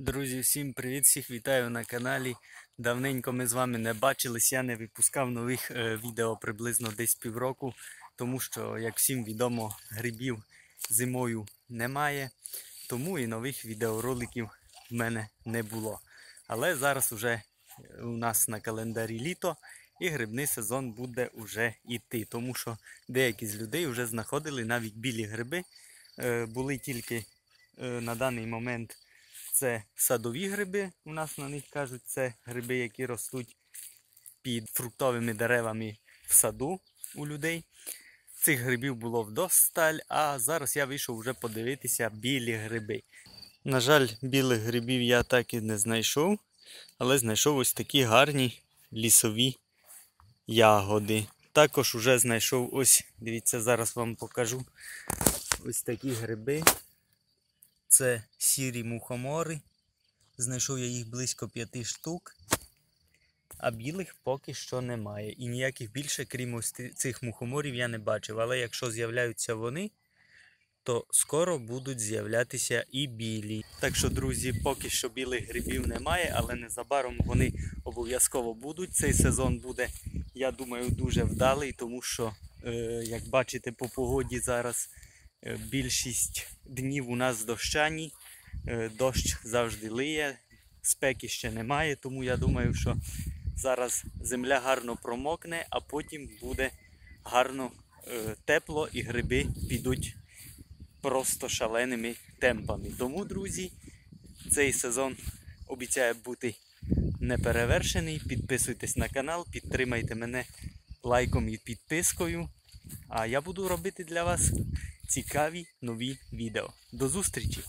Друзі, всім привіт! Всіх вітаю на каналі. Давненько ми з вами не бачились. Я не випускав нових е, відео приблизно десь півроку, тому що, як всім відомо, грибів зимою немає, тому і нових відеороликів в мене не було. Але зараз уже у нас на календарі літо і грибний сезон буде вже йти, тому що деякі з людей вже знаходили навіть білі гриби. Е, Були тільки е, на даний момент. Це садові гриби, у нас на них кажуть, це гриби, які ростуть під фруктовими деревами в саду у людей. Цих грибів було вдосталь, а зараз я вийшов вже подивитися білі гриби. На жаль, білих грибів я так і не знайшов, але знайшов ось такі гарні лісові ягоди. Також вже знайшов ось, дивіться, зараз вам покажу ось такі гриби. Це сірі мухомори. Знайшов я їх близько п'яти штук. А білих поки що немає. І ніяких більше, крім ось цих мухоморів, я не бачив. Але якщо з'являються вони, то скоро будуть з'являтися і білі. Так що, друзі, поки що білих грибів немає, але незабаром вони обов'язково будуть. Цей сезон буде, я думаю, дуже вдалий, тому що, е, як бачите, по погоді зараз Більшість днів у нас дощані, е, дощ завжди лиє, спеки ще немає, тому я думаю, що зараз земля гарно промокне, а потім буде гарно е, тепло і гриби підуть просто шаленими темпами. Тому, друзі, цей сезон обіцяє бути неперевершений. Підписуйтесь на канал, підтримайте мене лайком і підпискою. А я буду робити для вас цікаві нові відео. До зустрічі!